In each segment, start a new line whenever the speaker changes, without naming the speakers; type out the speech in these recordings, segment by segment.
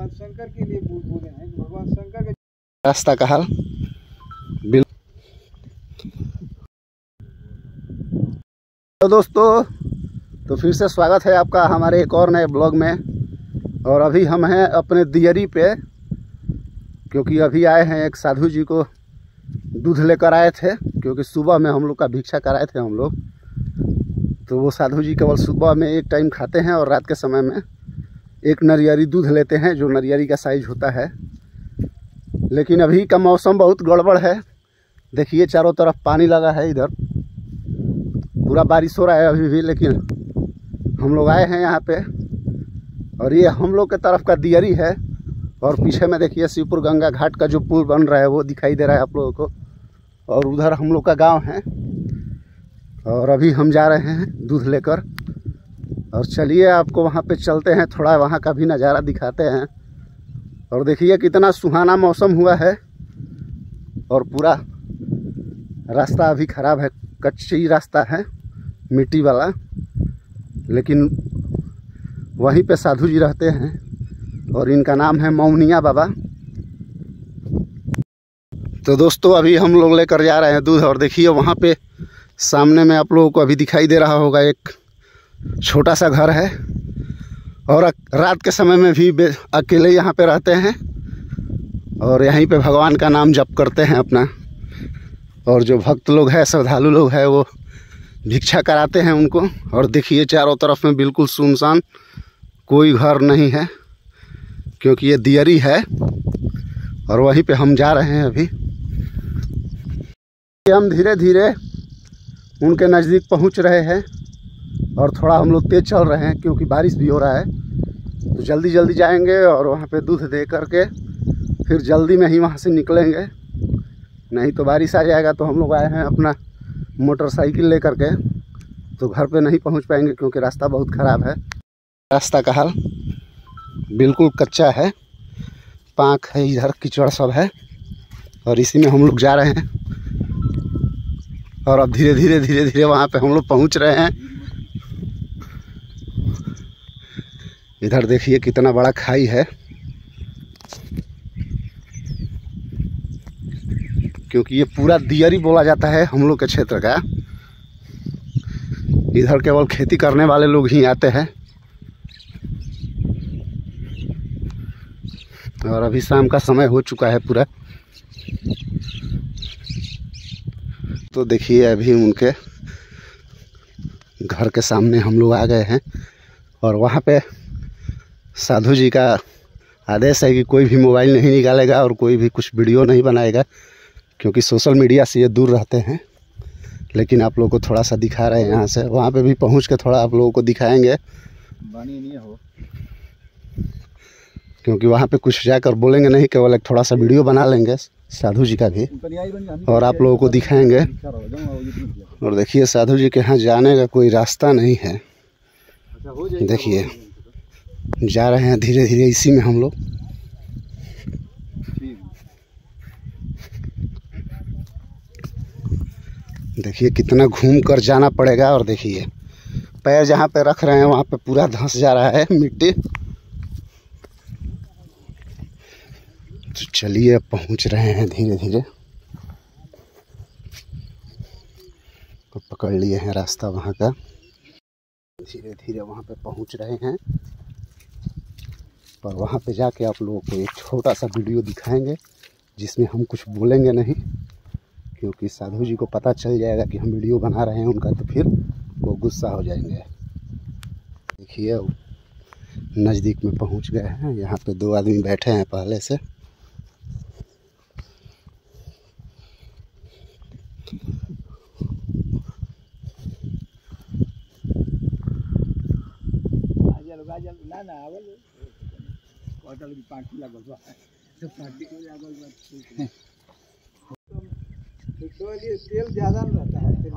भगवान शंकर के लिए बोले हैं भगवान शंकर के
रास्ता का हाल। तो दोस्तों तो फिर से स्वागत है आपका हमारे एक और नए ब्लॉग में। और अभी हम हैं अपने दियरी पे, क्योंकि अभी आए हैं एक साधु जी को दूध लेकर आए थे, क्योंकि सुबह में हम लोग का भिक्षा कराए थे हम लोग। तो वो साधु जी केवल सुबह में एक टाइम खाते हैं और रात के समय में एक नरियरी दूध लेते हैं, जो नरियरी का साइज़ होता है। लेकिन अभी का मौसम बहुत गड़बड़ है। देखिए, चारों तरफ़ पानी लगा है इधर। पूरा बारिश हो रहा है अभी भी, लेकिन हम लोग आए हैं यहाँ पे। और ये हम लोग के तरफ़ का दियरी है। और पीछे में देखिए, शिवपुर गंगा घाट का जो पुल बन रहा है, वो दिखाई दे रहा है आप लोगों को। और उधर हम लोग का गाँव है। और अभी हम जा रहे हैं दूध लेकर। और चलिए आपको वहाँ पे चलते हैं, थोड़ा वहाँ का भी नज़ारा दिखाते हैं। और देखिए कितना सुहाना मौसम हुआ है, और पूरा रास्ता अभी ख़राब है, कच्ची रास्ता है, मिट्टी वाला। लेकिन वहीं पे साधु जी रहते हैं, और इनका नाम है मौनिया बाबा। तो दोस्तों, अभी हम लोग लेकर जा रहे हैं दूध, और देखिए वहाँ पे सामने में आप लोगों को अभी दिखाई दे रहा होगा एक छोटा सा घर है। और रात के समय में भी अकेले यहाँ पे रहते हैं। और यहीं पे भगवान का नाम जप करते हैं अपना। और जो भक्त लोग हैं, श्रद्धालु लोग हैं, वो भिक्षा कराते हैं उनको। और देखिए, चारों तरफ़ में बिल्कुल सुनसान कोई घर नहीं है, क्योंकि ये दियरी है। और वहीं पे हम जा रहे हैं अभी। हम धीरे धीरे उनके नज़दीक पहुँच रहे हैं। और थोड़ा हम लोग तेज़ चल रहे हैं क्योंकि बारिश भी हो रहा है। तो जल्दी जल्दी जाएँगे और वहाँ पे दूध दे करके फिर जल्दी में ही वहाँ से निकलेंगे। नहीं तो बारिश आ जाएगा तो हम लोग आए हैं अपना मोटरसाइकिल ले करके तो घर पे नहीं पहुँच पाएँगे क्योंकि रास्ता बहुत ख़राब है। रास्ता का हाल बिल्कुल कच्चा है। पाँख है इधर, कीचड़ सब है। और इसी में हम लोग जा रहे हैं। और अब धीरे धीरे धीरे धीरे वहाँ पे हम लोग पहुँच रहे हैं। इधर देखिए कितना बड़ा खाई है। क्योंकि ये पूरा दियरी बोला जाता है हम लोग के क्षेत्र का। इधर केवल खेती करने वाले लोग ही आते हैं। और अभी शाम का समय हो चुका है पूरा। तो देखिए अभी उनके घर के सामने हम लोग आ गए हैं और वहाँ पे साधु जी का आदेश है कि कोई भी मोबाइल नहीं निकालेगा और कोई भी कुछ वीडियो नहीं बनाएगा क्योंकि सोशल मीडिया से ये दूर रहते हैं। लेकिन आप लोगों को थोड़ा सा दिखा रहे हैं यहाँ से। वहाँ पे भी पहुँच के थोड़ा आप लोगों को दिखाएँगे।
नहीं हो
क्योंकि वहाँ पे कुछ जाकर बोलेंगे नहीं केवल एक थोड़ा सा वीडियो बना लेंगे साधु जी का भी। और आप लोगों को दिखाएँगे। और देखिए साधु जी के यहाँ जाने का कोई रास्ता नहीं है। देखिए। जा रहे हैं धीरे धीरे इसी में हम लोग। देखिए कितना घूम कर जाना पड़ेगा और देखिए, पैर जहाँ पे रख रहे हैं वहाँ पे पूरा धंस जा रहा है मिट्टी। तो चलिए अब पहुँच रहे हैं धीरे धीरे। तो पकड़ लिए हैं रास्ता वहाँ का। धीरे धीरे वहाँ पे पहुँच रहे हैं। और वहाँ पे जाके आप लोगों को एक छोटा सा वीडियो दिखाएँगे, जिसमें हम कुछ बोलेंगे नहीं, क्योंकि साधु जी को पता चल जाएगा कि हम वीडियो बना रहे हैं उनका तो फिर वो गुस्सा हो जाएँगे। देखिए नज़दीक में पहुँच गए हैं, यहाँ पे दो आदमी बैठे हैं पहले से।
ना ना तो को लागल बा तो ये तेल ज़्यादा न रहता है तेल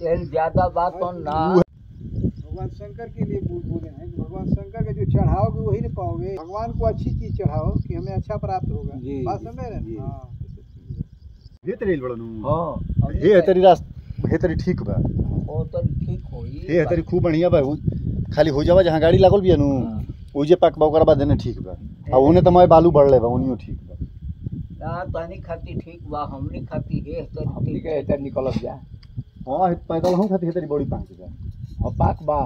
तेल ज़्यादा बात तो ना।
भगवान शंकर के लिए बोले हैं। भगवान शंकर के जो चढ़ाओगे वही नहीं पाओगे। भगवान को अच्छी चीज़ चढ़ाओ कि हमें अच्छा प्राप्त होगा।
जी,
बात समझ रहे। हैं? हाँ
हे। तरी बड़नु।
हाँ
हे तरी रास हे तरी ठीक बा।
वो तो ठीक होई
हे तरी खूब बढ़िया बा। खाली हो जावा जहाँ गाड़ी लागल बिया नु। उजे पाक बा ओकरा बाद एने ठीक बा। आ ओने त मैं बालू बढ़ले बा ओनियो ठीक बा।
ना तनी खाती ठीक बा हमनी खाती हे तो ठीक
के एतर निकलत जा।
हाँ हित पैदल हम खाती हेतरी बड़ी पाँच बा
और पाक बा।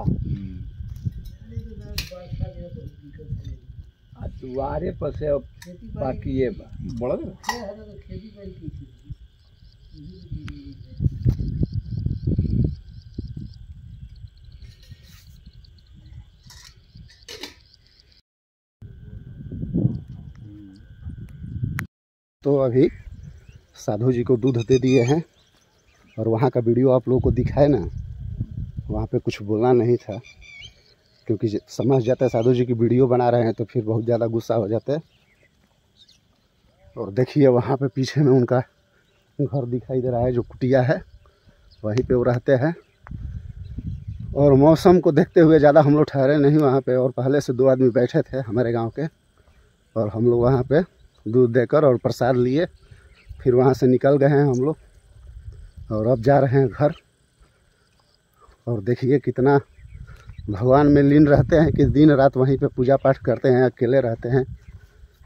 आ दुआरे पर से अब बाकी बाकिए बा।
बड़ा बा
तो अभी साधु जी को दूध दे दिए हैं और वहाँ का वीडियो आप लोगों को दिखाए ना, वहाँ पे कुछ बोलना नहीं था। क्योंकि समझ जाता है, साधु जी की वीडियो बना रहे हैं तो फिर बहुत ज़्यादा गुस्सा हो जाते हैं। और देखिए, वहाँ पे पीछे में उनका घर दिखाई दे रहा है, जो कुटिया है, वहीं पे वो रहते हैं। और मौसम को देखते हुए ज़्यादा हम लोग ठहरे नहीं वहाँ पे, और पहले से दो आदमी बैठे थे हमारे गाँव के, और हम लोग वहाँ पे दूध देकर और प्रसाद लिए। फिर वहाँ से निकल गए हैं हम लोग और अब जा रहे हैं घर। और देखिए कितना भगवान में लीन रहते हैं कि दिन रात वहीं पे पूजा पाठ करते हैं, अकेले रहते हैं।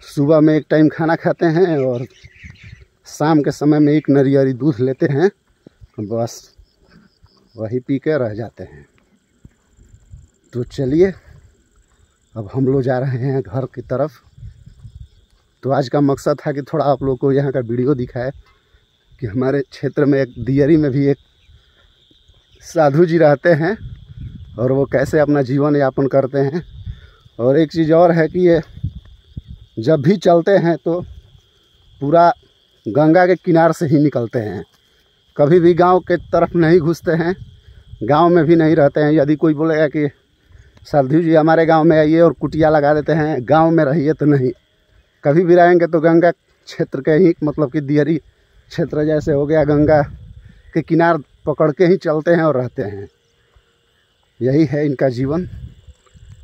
सुबह में एक टाइम खाना खाते हैं और शाम के समय में एक नरियरी दूध लेते हैं। बस वही पी के रह जाते हैं। तो चलिए, अब हम लोग जा रहे हैं घर की तरफ़। तो आज का मकसद था कि थोड़ा आप लोग को यहाँ का वीडियो दिखाए कि हमारे क्षेत्र में एक दियरी में भी एक साधु जी रहते हैं और वो कैसे अपना जीवन यापन करते हैं। और एक चीज़ और है कि ये जब भी चलते हैं तो पूरा गंगा के किनार से ही निकलते हैं। कभी भी गाँव के तरफ़ नहीं घुसते हैं, गाँव में भी नहीं रहते हैं। यदि कोई बोलेगा कि साधु जी हमारे गाँव में आइए और कुटिया लगा देते हैं, गाँव में रहिए तो नहीं। कभी भी रहेंगे तो गंगा क्षेत्र के ही मतलब कि दियरी क्षेत्र जैसे हो गया, गंगा के किनार पकड़ के ही चलते हैं और रहते हैं। यही है इनका जीवन।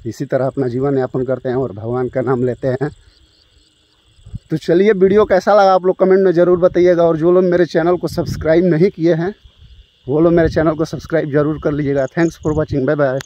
इसी तरह अपना जीवन यापन करते हैं और भगवान का नाम लेते हैं। तो चलिए, वीडियो कैसा लगा आप लोग कमेंट में ज़रूर बताइएगा और जो लोग मेरे चैनल को सब्सक्राइब नहीं किए हैं, वो लोग मेरे चैनल को सब्सक्राइब ज़रूर कर लीजिएगा। Thanks for watching bye bye